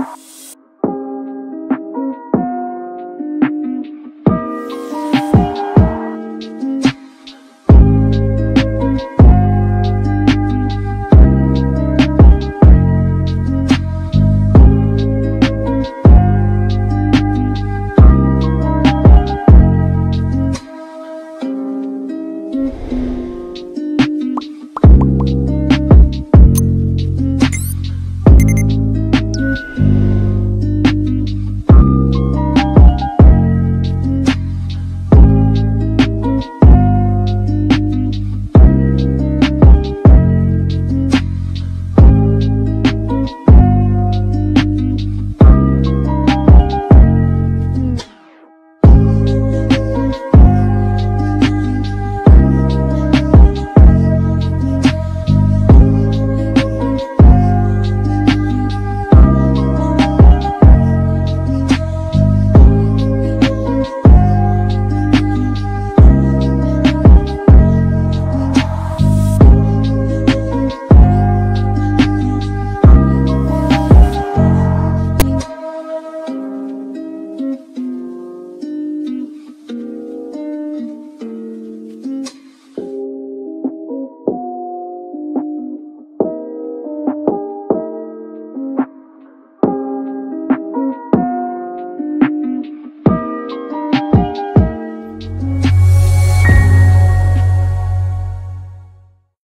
Bye.